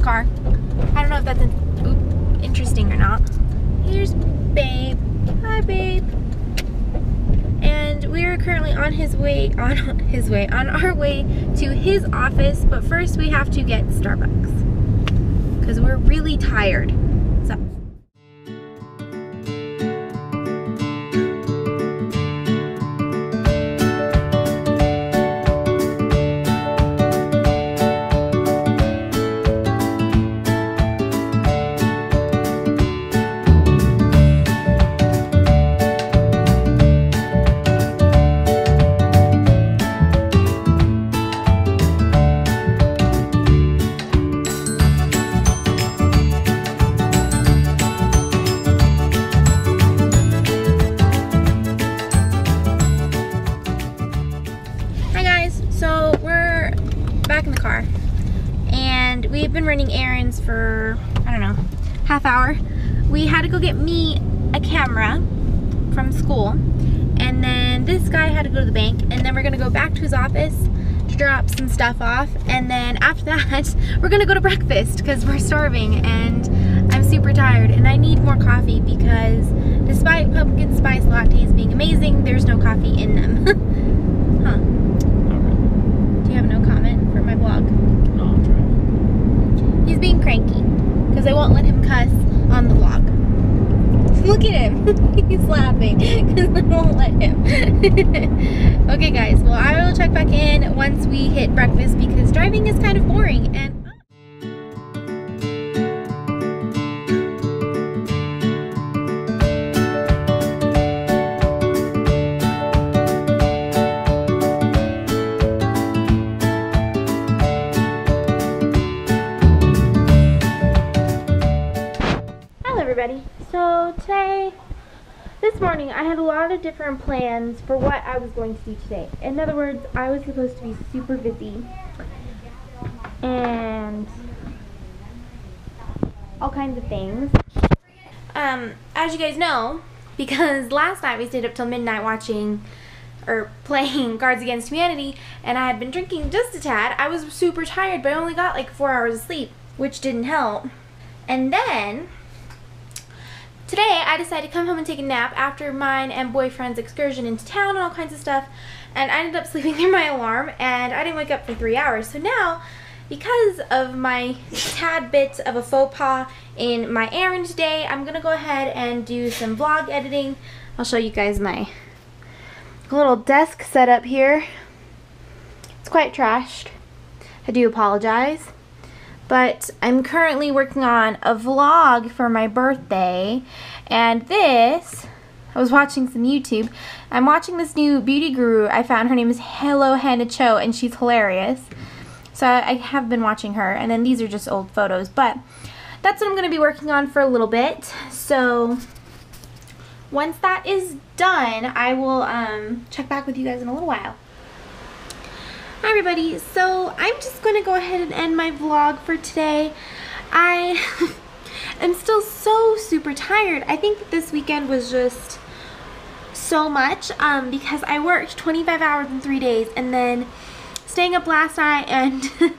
the car. I don't know if that's oop, interesting or not. Here's Babe. Hi, Babe. And we are currently on his way, on his way, on our way to his office. But first, we have to get Starbucks because we're really tired. Back in the car. And we've been running errands for, I don't know, half hour. We had to go get me a camera from school. And then this guy had to go to the bank. And then we're gonna go back to his office to drop some stuff off. And then after that we're gonna go to breakfast because we're starving and I'm super tired. And I need more coffee because despite pumpkin spice lattes being amazing, there's no coffee in them. huh. Do you have no comment for my vlog? No, I'm trying. He's being cranky because I won't let him cuss on the vlog. Look at him. He's laughing because I won't let him. okay, guys. Well, I will check back in once we hit breakfast because driving is kind of boring and. This morning I had a lot of different plans for what I was going to do today. In other words, I was supposed to be super busy and all kinds of things. Um, as you guys know, because last night we stayed up till midnight watching or playing Cards Against Humanity and I had been drinking just a tad, I was super tired but I only got like four hours of sleep, which didn't help. And then Today, I decided to come home and take a nap after mine and boyfriend's excursion into town and all kinds of stuff. And I ended up sleeping through my alarm and I didn't wake up for three hours. So now, because of my tad bit of a faux pas in my errand today, I'm to go ahead and do some vlog editing. I'll show you guys my little desk setup here. It's quite trashed. I do apologize but I'm currently working on a vlog for my birthday. And this I was watching some YouTube. I'm watching this new beauty guru. I found her name is Hello Hannah Cho and she's hilarious. So I have been watching her and then these are just old photos but that's what I'm gonna be working on for a little bit. So once that is done I will um, check back with you guys in a little while Hi everybody, so I'm just going to go ahead and end my vlog for today. I am still so super tired. I think this weekend was just so much um, because I worked 25 hours in three days and then staying up last night and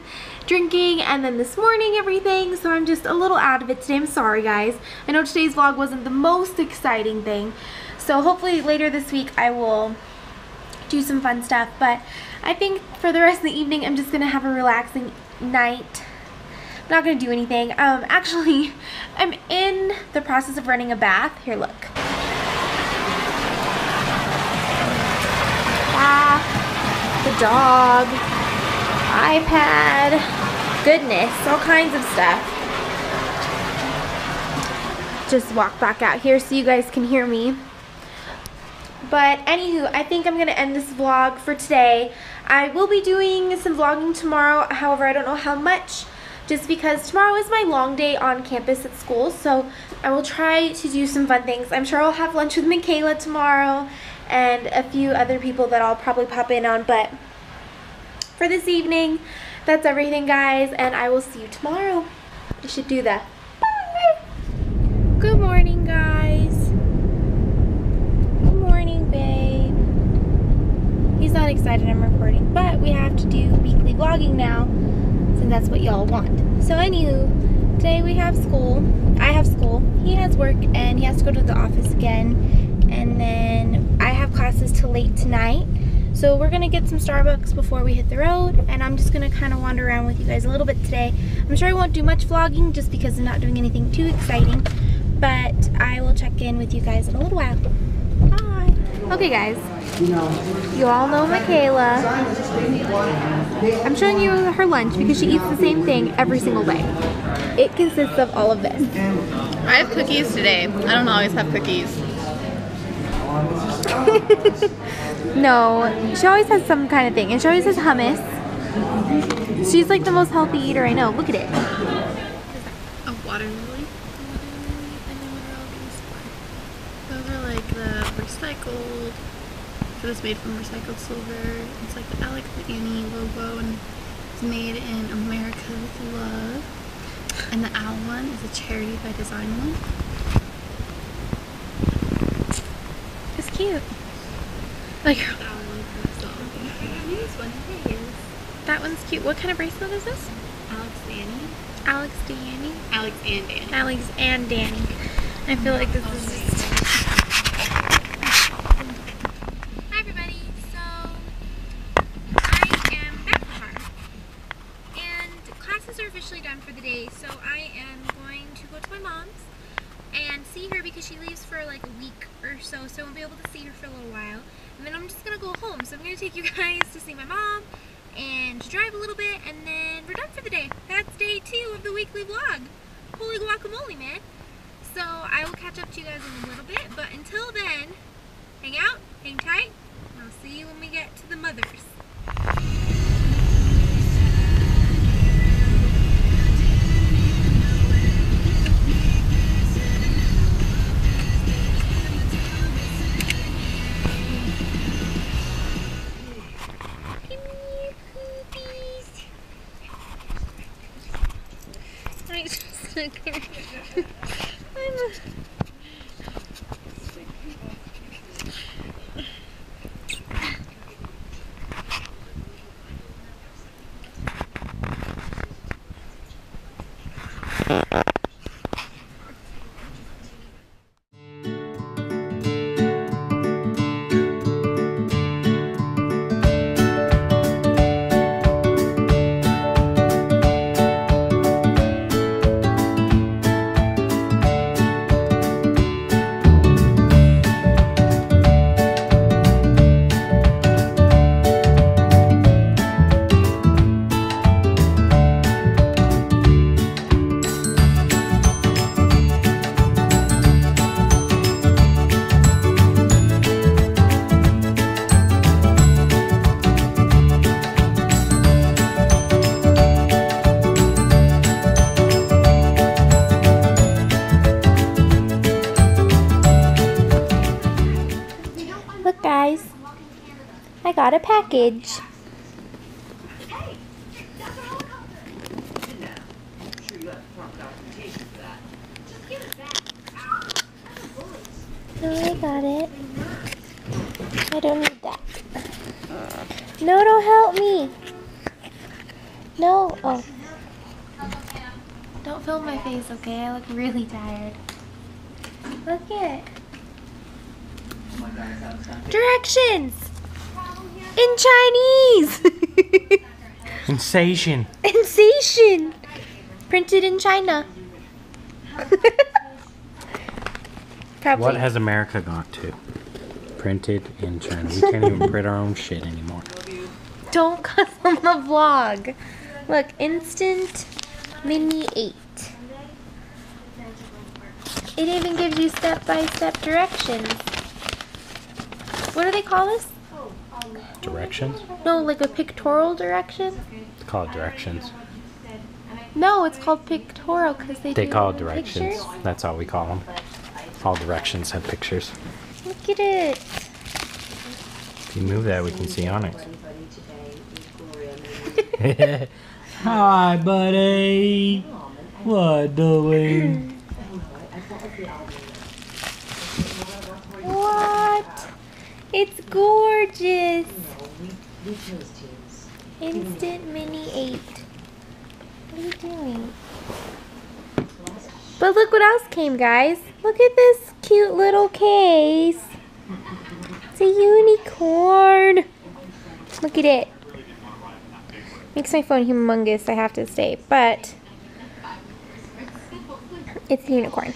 drinking and then this morning everything so I'm just a little out of it today. I'm sorry guys. I know today's vlog wasn't the most exciting thing so hopefully later this week I will do some fun stuff but I think for the rest of the evening I'm just gonna have a relaxing night. I'm not gonna do anything. Um actually I'm in the process of running a bath. Here look. Bath. The dog. iPad. Goodness all kinds of stuff. Just walk back out here so you guys can hear me. But anywho, I think I'm going to end this vlog for today. I will be doing some vlogging tomorrow, however, I don't know how much, just because tomorrow is my long day on campus at school, so I will try to do some fun things. I'm sure I'll have lunch with Michaela tomorrow, and a few other people that I'll probably pop in on, but for this evening, that's everything, guys, and I will see you tomorrow. I should do that. Bye! Good morning, guys. Good morning, babe. He's not excited I'm recording, but we have to do weekly vlogging now, since that's what y'all want. So, anywho, Today we have school. I have school. He has work and he has to go to the office again. And then I have classes till late tonight. So we're gonna get some Starbucks before we hit the road and I'm just gonna kind of wander around with you guys a little bit today. I'm sure I won't do much vlogging just because I'm not doing anything too exciting, but I will check in with you guys in a little while. Okay guys, you all know Michaela. I'm showing you her lunch because she eats the same thing every single day. It consists of all of this. I have cookies today. I don't always have cookies. No, she always has some kind of thing, and she always has hummus. She's like the most healthy eater I know. Look at it. A water the recycled. So it's made from recycled silver. It's like the Alex and Ani logo, and it's made in America with love. And the owl one is a charity by design one. It's cute. Like owl one for the song. This one here is That one's cute. What kind of bracelet is this? Alex Ani. Alex Danny. Alex and Danny. Alex and Danny. I feel like this is just. Hi everybody. So I am back from farm, and classes are officially done for the day. So I am going to go to my mom's and see her because she leaves for like a week or so. So I won't be able to see her for a little while, and then I'm just gonna go home. So I'm gonna take you guys to see my mom and drive a little bit, and then we're done for the day. That's day two of the weekly vlog. Holy guacamole, man. So I will catch up to you guys in a little bit, but until then, hang out, hang tight, and I'll see you when we get to the mothers. Got a package. No, I got it. I don't need that. No, don't help me. No. Oh. Don't film my face, okay? I look really tired. Look at it. Directions in Chinese. Sensation. Sensation. Printed in China. Probably. What has America got to? Printed in China. We can't even print our own shit anymore. Don't cuss on the vlog. Look, Instax mini 8. It even gives you step-by-step directions. What do they call this? Directions? No, like a pictorial direction? It's called directions. No, it's called pictorial because they, They call it directions. pictures. That's all we call them. All directions have pictures. Look at it. If you move that, we can see on it. Hi, buddy. What doing? What? It's gorgeous. Instax Mini 8. What are you doing? But look what else came, guys. Look at this cute little case. It's a unicorn. Look at it. Makes my phone humongous, I have to say. But it's a unicorn.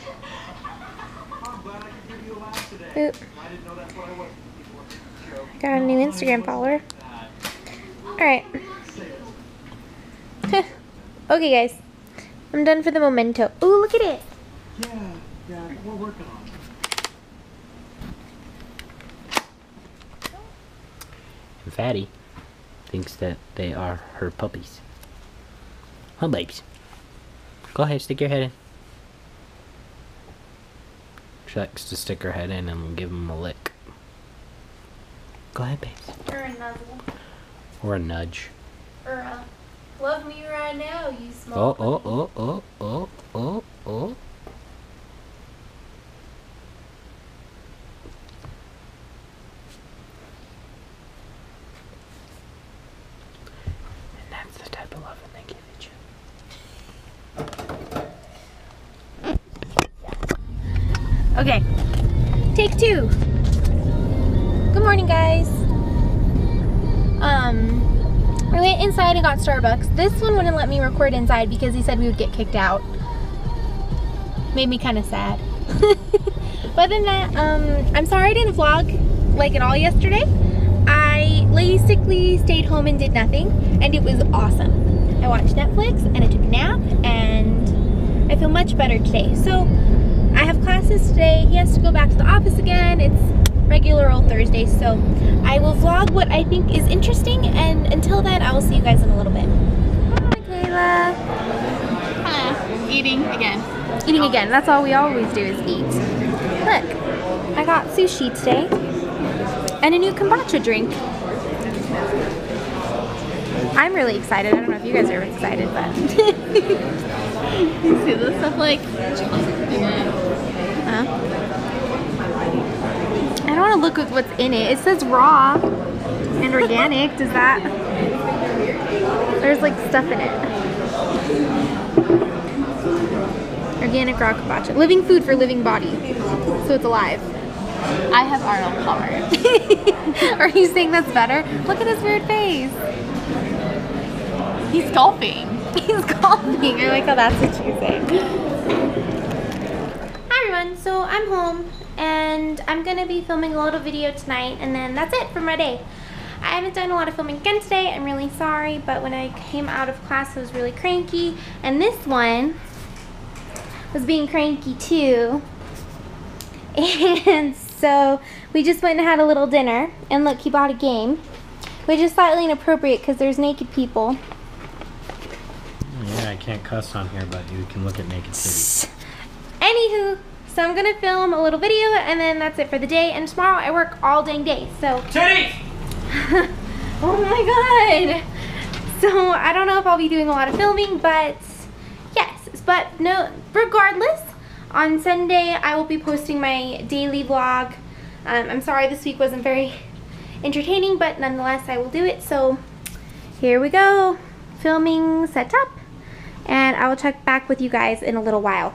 Oop. Got a new Instagram follower. Alright. okay, guys. I'm done for the memento. Ooh, look at it. Yeah, yeah, we're working on it. And Fatty thinks that they are her puppies. Huh, babes? Go ahead, stick your head in. She likes to stick her head in and give them a lick. Go ahead, babes. Or a nuzzle. Or a nudge. Or a love me right now, you small. Oh, oh, oh, oh, oh, oh, oh. Inside and got Starbucks. This one wouldn't let me record inside because he said we would get kicked out. Made me kind of sad. but other than that, um, I'm sorry I didn't vlog like at all yesterday. I basically stayed home and did nothing, and it was awesome. I watched Netflix and I took a nap, and I feel much better today. So I have classes today. He has to go back to the office again. It's regular old Thursday, so I will vlog what I think is interesting, until then, I will see you guys in a little bit. Hi, Kayla. Huh. Eating again. Eating again. That's all we always do is eat. Look, I got sushi today and a new kombucha drink. I'm really excited. I don't know if you guys are excited, but You see this stuff like chocolate in it. Huh? I don't want to look at what's in it. It says raw organic. Does that? There's like stuff in it. Organic raw kombucha. Living food for living body. So it's alive. I have Arnold Palmer. Are you saying that's better? Look at his weird face. He's golfing. He's golfing. I like how that's what you say. Hi everyone, so I'm home and I'm gonna be filming a little video tonight and then that's it for my day. I haven't done a lot of filming again today, I'm really sorry, but when I came out of class I was really cranky and this one was being cranky too. And so we just went and had a little dinner and look, he bought a game, which is slightly inappropriate because there's naked people. Yeah, I can't cuss on here, but you can look at Naked City. Anywho, so I'm gonna film a little video and then that's it for the day. And tomorrow I work all dang day, so. Titties! oh my god! So I don't know if I'll be doing a lot of filming, but yes. But no, regardless, on Sunday I will be posting my daily vlog. Um, I'm sorry this week wasn't very entertaining, but nonetheless I will do it. So here we go, filming set up, and I will check back with you guys in a little while.